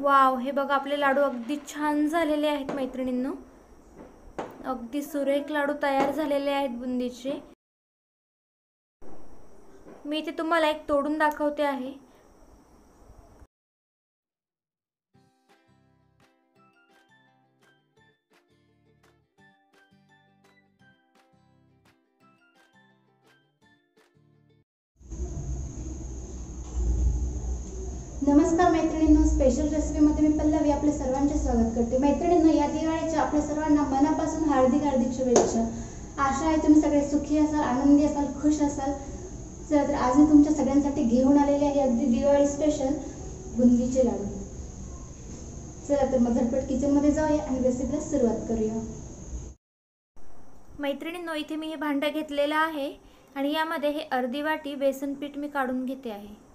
Wow हे बघा आपले लाडू अगदी छान झालेले आहेत मैत्रिणींनो. अगदी सुरेख लाडू तयार झालेले आहेत बुंदीचे. मी ते तुम्हाला एक तोडून दाखवते आहे. नमस्कार मैत्रिणींनो स्पेशल रेसिपीमध्ये मी पल्लवी आपल्या सर्वांचे स्वागत करते. मैत्रिणींनो या दिवाळीच्या आपल्या सर्वांना मनापासून हार्दिक हार्दिक शुभेच्छा. आशा आहे तुम्ही सगळे सुखी असाल आनंदी असाल खुश असाल. चला तर आज मी तुमच्या सगळ्यांसाठी घेऊन आलेले आहे अगदी दिवाळी स्पेशल बुंदीचे लाडू. चला तर मग झटपट किचनमध्ये जाऊया आणि रेसिपीला सुरुवात करूया. मैत्रिणींनो इथे मी हे भांडं घेतलेलं आहे आणि यामध्ये हे अर्धी वाटी बेसन पीठ मी काढून घेते आहे.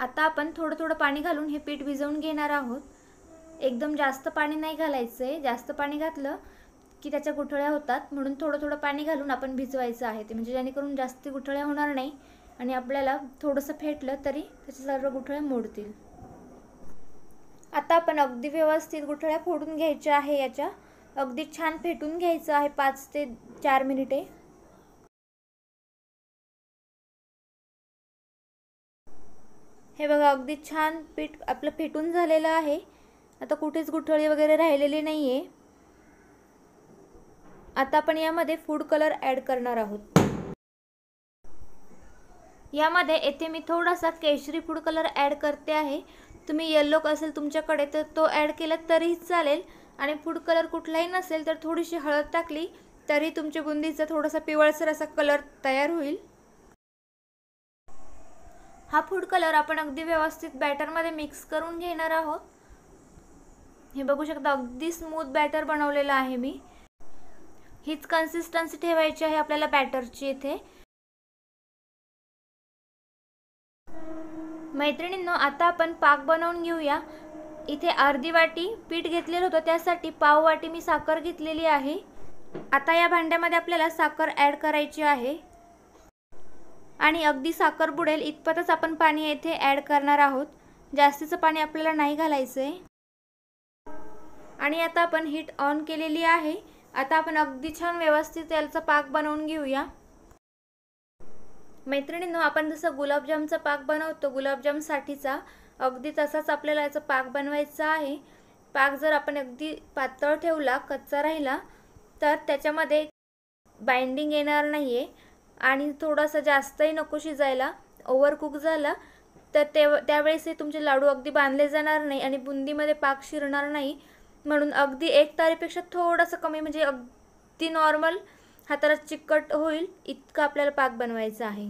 आता आपण थोडं थोडं पाणी घालून हे पीठ भिजवून घेणार आहोत. एकदम जास्त पाणी नाही घालायचं आहे जास्त पाणी घातलं की त्याच्या गुठळ्या होतात. म्हणून थोडं थोडं पाणी घालून आपण भिजवायचं आहे ते. म्हणजे जेणेकरून जास्त गुठळ्या होणार नाही आणि आपल्याला थोडंसं फेटलं तरी त्याचे सर्व गुठळ्या मोडतील. आता आपण अगदी व्यवस्थित गुठळ्या फोडून घ्यायच्या आहे याच्या. अगदी छान फेटून घ्यायचं आहे पाच ते चार मिनिटे. हे बघा अगदी छान पीठ आपलं फेटून झालेलं आहे. आता कुठेच गुठळी वगैरे राहिलेली नाही आहे आता आपण यामध्ये फूड कलर ॲड करणार आहोत. यामध्ये येथे मी थोडासा केशरी फूड कलर ॲड करते आहे. तुम्ही येल्लो असेल तुमच्याकडे तर तो ॲड केला तरीही चालेल. आणि फूड कलर कुठलाही नसेल तर थोडीशी हळद टाकली तरी तुमच्या बुंदीचा थोडासा पिवळसर असा कलर तयार होईल. हा फूड कलर आपण अगदी व्यवस्थित बॅटरमध्ये मिक्स करून घेणार आहोत. हे बघू शकता अगदी स्मूथ बॅटर बनवलेलं आहे मी. हीच कन्सिस्टन्सी ठेवायची आहे आपल्याला बॅटरची इथे. मैत्रिणींनो आता आपण पाक बनवून घेऊया. इथे अर्धी वाटी पीठ घेतलेलं होतं त्यासाठी पाव वाटी मी साखर घेतलेली आहे. आता या भांड्यामध्ये आपल्याला साखर ॲड करायची आहे. आणि अगदी साखर बुडेल इतपतच आपण पाणी येथे ॲड करणार आहोत. जास्तीचं पाणी आपल्याला नाही घालायचं आहे आणि आता आपण हीट ऑन केलेली आहे. आता आपण अगदी छान व्यवस्थित याचा पाक बनवून घेऊया. मैत्रिणींनो आपण जसं गुलाबजामचा पाक बनवतो गुलाबजामसाठीचा अगदी तसाच आपल्याला याचा पाक बनवायचा आहे. पाक जर आपण अगदी पातळ ठेवला कच्चा राहिला तर त्याच्यामध्ये बाइंडिंग येणार नाही आहे आणि थोडासा जास्तही नको शिजायला. ओव्हरकुक झाला तर ते त्यावेळेस तुमचे लाडू अगदी बांधले जाणार नाही आणि बुंदीमध्ये पाक शिरणार नाही. म्हणून अगदी एक तारीपेक्षा थोडंसं कमी म्हणजे अगदी नॉर्मल हाताला चिकट होईल इतकं आपल्याला पाक बनवायचा आहे.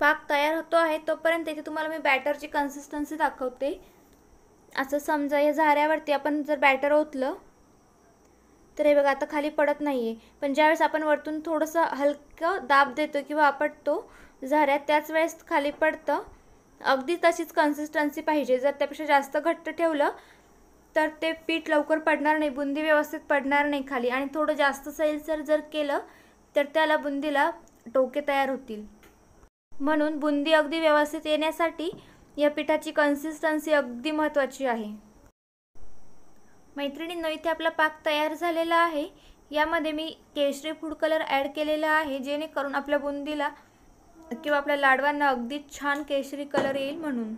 पाक तयार होतो आहे तोपर्यंत इथे तुम्हाला मी बॅटरची कन्सिस्टन्सी दाखवते. असं समजा या झाऱ्यावरती आपण जर बॅटर ओतलं तर हे बघा आता खाली पडत नाही आहे पण ज्यावेळेस आपण वरतून थोडंसं हलकं दाब देतो किंवा आपटतो झाऱ्यात त्याच वेळेस खाली पडतं. अगदी तशीच कन्सिस्टन्सी पाहिजे. जर त्यापेक्षा जास्त घट्ट ठेवलं तर ते पीठ लवकर पडणार नाही बुंदी व्यवस्थित पडणार नाही खाली. आणि थोडं जास्त सैलसर जर केलं तर त्याला बुंदीला टोके तयार होतील. म्हणून बुंदी अगदी व्यवस्थित येण्यासाठी या पिठाची कन्सिस्टन्सी अगदी महत्त्वाची आहे. मैत्रिणींनो इथे आपला पाक तयार झालेला आहे. यामध्ये मी केशरी फूड कलर ॲड केलेला आहे जेणेकरून आपल्या बुंदीला किंवा आपल्या लाडवांना अगदी छान केशरी कलर येईल म्हणून.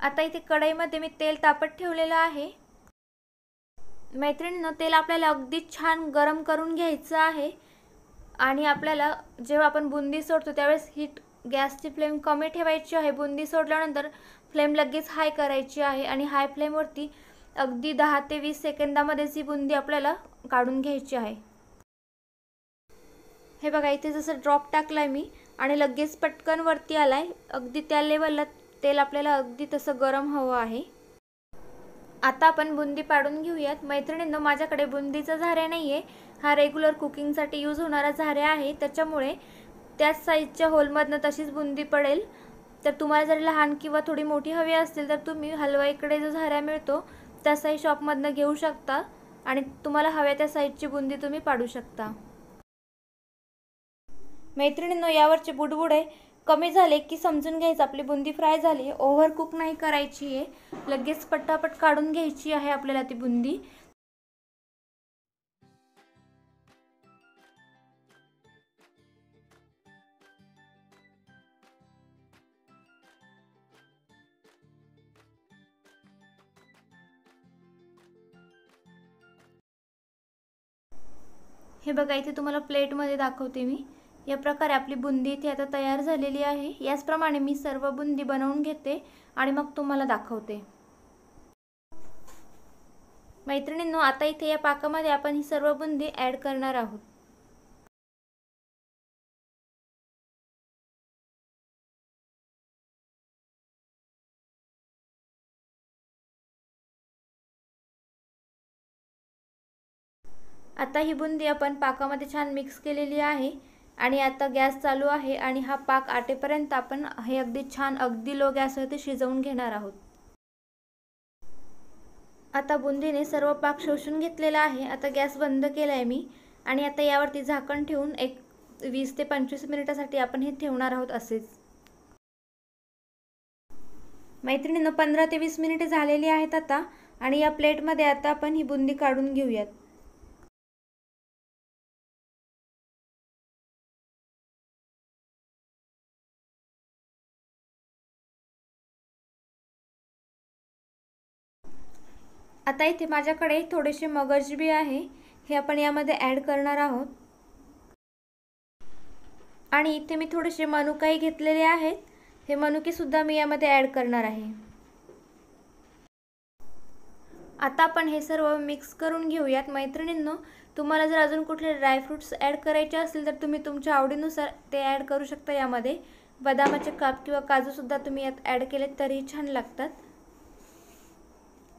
आता इथे कढईमध्ये मी तेल तापत ठेवलेलं आहे. मैत्रिणीनं तेल आपल्याला अगदी छान गरम करून घ्यायचं आहे. आणि आपल्याला जेव्हा आपण बुंदी सोडतो त्यावेळेस हीट गॅसची फ्लेम कमी ठेवायची आहे. बुंदी सोडल्यानंतर फ्लेम लगेच हाय करायची आहे. आणि हाय फ्लेमवरती अगदी दहा ते वीस सेकंदामध्येच ही बुंदी आपल्याला काढून घ्यायची आहे. हे बघा इथे जसं ड्रॉप टाकला आहे मी आणि लगेच पटकन वरती आला आहे अगदी त्या लेवलला तेल आपल्याला अगदी तसं गरम हवं आहे. आता आपण बुंदी पाडून घेऊयात. मैत्रिणींनो माझ्याकडे बुंदीचा झाऱ्या नाही आहे हा रेग्युलर कुकिंगसाठी यूज होणारा झाऱ्या आहे. त्याच्यामुळे त्याच साईजच्या होलमधनं तशीच बुंदी पडेल. तर तुम्हाला जर लहान किंवा थोडी मोठी हवी असतील तर तुम्ही हलवाईकडे जो झाऱ्या मिळतो त्या साईज शॉपमधनं घेऊ शकता. आणि तुम्हाला हव्या त्या साईजची बुंदी तुम्ही पाडू शकता. मैत्रिणींनो यावरचे बुडबुडे कमी झाले की समजून घ्यायचं. आपली बुंदी फ्राय झाली ओव्हर कुक नाही करायची आहे. लगेच पटापट काढून घ्यायची आहे आपल्याला ती बुंदी. हे बघा इथे तुम्हाला प्लेटमध्ये दाखवते मी. या प्रकारे आपली बुंदी इथे आता तयार झालेली आहे. याचप्रमाणे मी सर्व बुंदी बनवून घेते आणि मग तुम्हाला दाखवते. मैत्रिणींनो आता इथे या पाकामध्ये आपण ही सर्व बुंदी ॲड करणार आहोत. आता ही बुंदी आपण पाकामध्ये छान मिक्स केलेली आहे आणि आता गॅस चालू आहे आणि हा पाक आटेपर्यंत आपण हे अगदी छान अगदी लो गॅसवरती शिजवून घेणार आहोत. आता बुंदीने सर्व पाक शोषून घेतलेला आहे. आता गॅस बंद केला आहे मी आणि आता यावरती झाकण ठेवून एक वीस ते पंचवीस मिनिटासाठी आपण हे ठेवणार आहोत असेच. मैत्रिणीनं पंधरा ते वीस मिनिटे झालेली आहेत आता आणि या प्लेटमध्ये आता आपण ही बुंदी काढून घेऊयात. आता इथे माझ्याकडे थोडेसे मगज बी आहे. हे आपण यामध्ये ॲड करणार आहोत. आणि इथे मी थोडेसे मनुकाही घेतलेले आहेत. हे मनुकेसुद्धा मी यामध्ये ॲड करणार आहे. आता आपण हे सर्व मिक्स करून घेऊयात. मैत्रिणींनो तुम्हाला जर अजून कुठले ड्रायफ्रूट्स ॲड करायचे असतील तर तुम्ही तुमच्या आवडीनुसार ते ॲड करू शकता यामध्ये. बदामाचे काप किंवा काजूसुद्धा तुम्ही यात ॲड केले तरीही छान लागतात.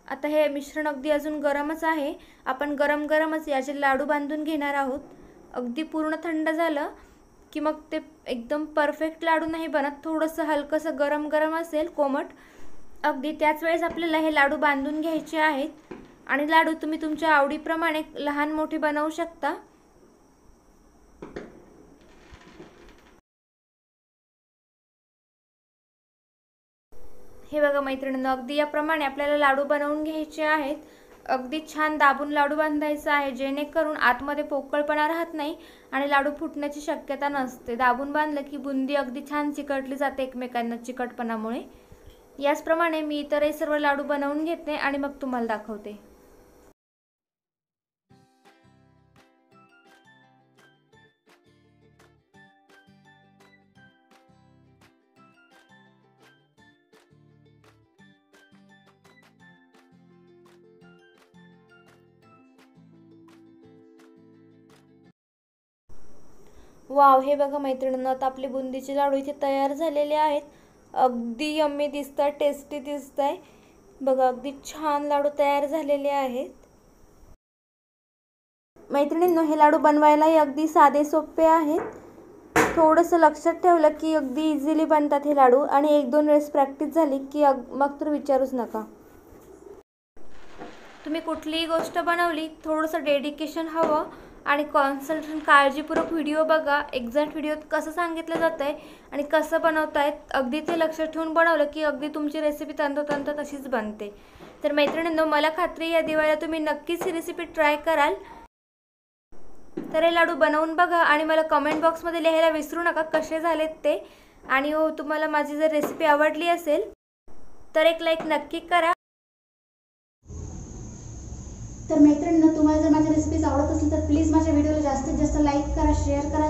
आता हे मिश्रण अगदी अजून गरमच आहे. आपण गरम गरमच याचे लाडू बांधून घेणार आहोत. अगदी पूर्ण थंड झालं की मग ते एकदम परफेक्ट लाडू नाही बनत. थोडंसं हलकंसं गरम गरम असेल कोमट. अगदी त्याच वेळेस आपल्याला हे लाडू बांधून घ्यायचे आहेत. आणि लाडू तुम्ही तुमच्या आवडीप्रमाणे लहान मोठे बनवू शकता. हे बघा मैत्रिणींनो अगदी याप्रमाणे आपल्याला लाडू बनवून घ्यायचे आहेत. अगदी छान दाबून लाडू बांधायचा आहे जेणेकरून आतमध्ये पोकळपणा राहत नाही आणि लाडू फुटण्याची शक्यता नसते. दाबून बांधलं की बुंदी अगदी छान चिकटली जाते एकमेकांना चिकटपणामुळे. याचप्रमाणे मी इतरही सर्व लाडू बनवून घेते आणि मग तुम्हाला दाखवते. वाव हे बघा मैत्रिणींना आता आपले बुंदीचे लाडू इथे तयार झालेले आहेत. अगदी यम्मी दिसत आहे टेस्टी दिसत आहे बघा अगदी छान लाडू तयार झालेले आहेत. मैत्रिणींनो हे लाडू बनवायलाही अगदी साधे सोपे आहेत. थोडंसं लक्षात ठेवलं की अगदी इझिली बनतात हे लाडू आणि एक दोन वेळेस प्रॅक्टिस झाली की अग मग तर विचारूच नका. तुम्ही कुठलीही गोष्ट बनवली थोडंसं डेडिकेशन हवं. आणि कॉन्सन्ट्रेशन काळजीपूर्वक व्हिडिओ बघा. एक्झॅक्ट व्हिडिओत कसं सांगितलं जातं आहे आणि कसं बनवतायत अगदी ते लक्षात ठेवून बनवलं की अगदी तुमची रेसिपी तंतोतंत तशीच बनते. तर मैत्रिणींनो मला खात्री या दिवाळीला तुम्ही नक्कीच ही रेसिपी ट्राय कराल. तर हे लाडू बनवून बघा आणि मला कमेंट बॉक्समध्ये लिहायला विसरू नका कसे झालेत ते. आणि हो तुम्हाला माझी जर रेसिपी आवडली असेल तर एक लाईक नक्की करा. तर मैत्रिणींना तुम्हाला जर माझ्या रेसिपीज आवडत असेल तर प्लीज माझ्या व्हिडिओला जास्तीत जास्त लाईक करा शेअर करा.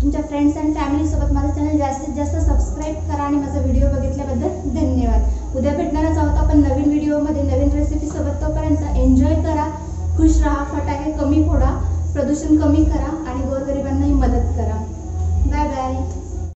तुमच्या फ्रेंड्स अँड फॅमिलीसोबत माझं चॅनल जास्तीत जास्त सबस्क्राईब करा आणि माझा व्हिडिओ बघितल्याबद्दल धन्यवाद. उद्या भेटणारच आहोत आपण नवीन व्हिडिओमध्ये नवीन रेसिपीसोबत तोपर्यंत एन्जॉय करा खुश राहा फटाके कमी फोडा प्रदूषण कमी करा आणि गोरगरिबांनाही मदत करा. Bye bye